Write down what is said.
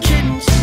kittens.